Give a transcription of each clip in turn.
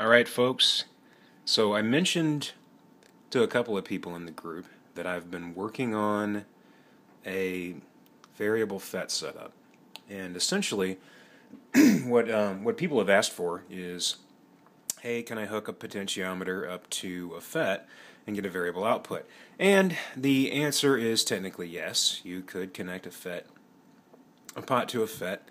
All right, folks. So I mentioned to a couple of people in the group that I've been working on a variable FET setup, and essentially, what um, what people have asked for is, hey, can I hook a potentiometer up to a FET and get a variable output? And the answer is technically yes. You could connect a FET, a pot to a FET,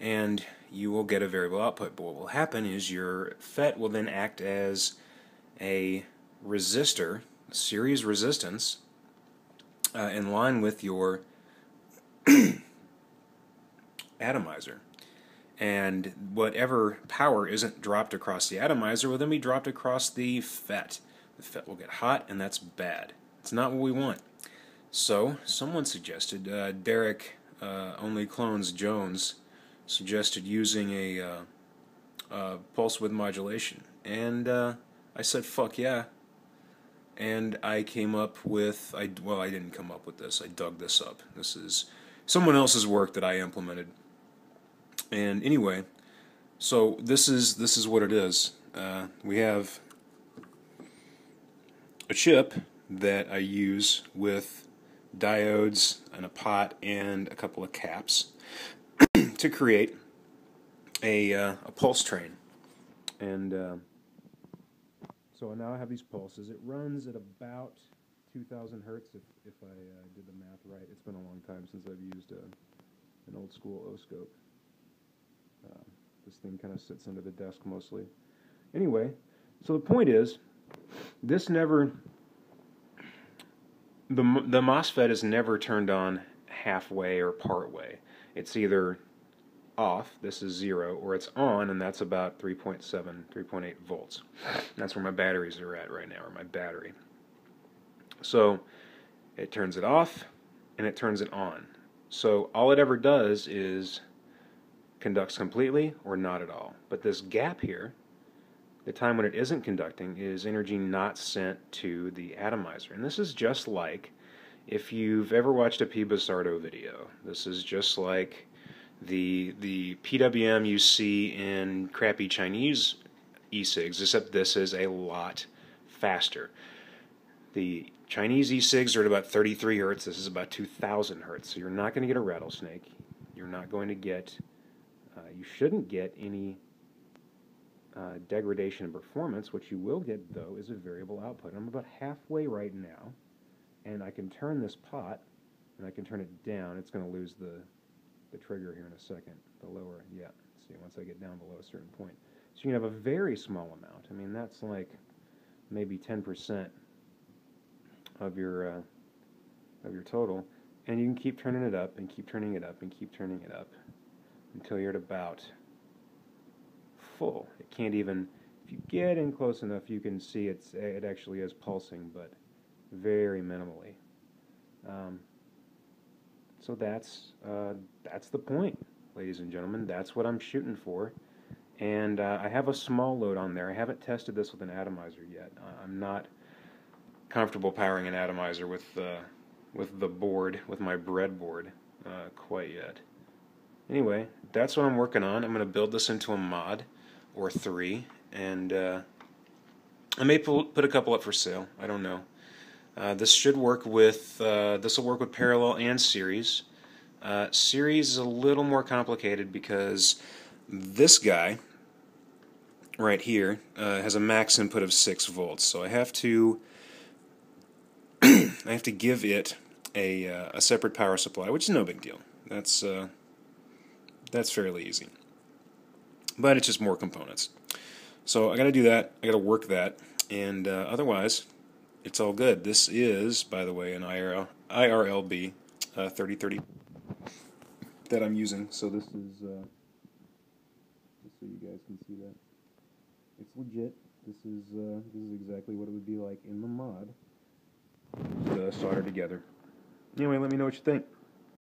and you will get a variable output. But what will happen is your FET will then act as a resistor, series resistance, uh, in line with your atomizer. And whatever power isn't dropped across the atomizer will then be dropped across the FET. The FET will get hot, and that's bad. It's not what we want. So, someone suggested, uh, Derek uh, Only Clones Jones suggested using a uh, uh, pulse width modulation. And uh, I said, fuck yeah. And I came up with, I well, I didn't come up with this. I dug this up. This is someone else's work that I implemented. And anyway, so this is this is what it is. Uh, we have a chip that I use with diodes and a pot and a couple of caps to create a, uh, a pulse train. And uh, so now I have these pulses. It runs at about 2,000 hertz if, if I uh, did the math right. It's been a long time since I've used a, an old school oscope. Uh, this thing kind of sits under the desk mostly. Anyway, so the point is, this never, the, the MOSFET is never turned on halfway or part way. It's either off, this is zero, or it's on, and that's about 3.7, 3.8 volts. That's where my batteries are at right now, or my battery. So it turns it off, and it turns it on. So all it ever does is conducts completely or not at all. But this gap here, the time when it isn't conducting, is energy not sent to the atomizer. And this is just like if you've ever watched a P. Busardo video. This is just like the the PWM you see in crappy Chinese e-cigs, except this is a lot faster. The Chinese e-cigs are at about 33 hertz. This is about 2,000 hertz. So you're not going to get a rattlesnake. You're not going to get. Uh, you shouldn't get any uh, degradation in performance. What you will get though is a variable output. I'm about halfway right now, and I can turn this pot, and I can turn it down. It's going to lose the the trigger here in a second, the lower, yeah, see, once I get down below a certain point. So you can have a very small amount. I mean, that's like maybe 10% of your, uh, of your total, and you can keep turning it up and keep turning it up and keep turning it up until you're at about full. It can't even, if you get in close enough, you can see it's, it actually is pulsing, but very minimally. Um, so that's uh, that's the point, ladies and gentlemen. That's what I'm shooting for. And uh, I have a small load on there. I haven't tested this with an atomizer yet. I'm not comfortable powering an atomizer with uh, with the board, with my breadboard, uh, quite yet. Anyway, that's what I'm working on. I'm going to build this into a mod or three, and uh, I may put a couple up for sale. I don't know. Uh, this should work with, uh, this will work with parallel and series. Uh, series is a little more complicated because this guy right here uh, has a max input of 6 volts. So I have to I have to give it a, uh, a separate power supply, which is no big deal. That's uh, that's fairly easy. But it's just more components. So I got to do that. I got to work that, and otherwise it's all good. This is, by the way, an IRL, IRLB uh, 3030 that I'm using. So this is, uh, just so you guys can see that. It's legit. This is uh, this is exactly what it would be like in the mod. Just solder together. Anyway, let me know what you think.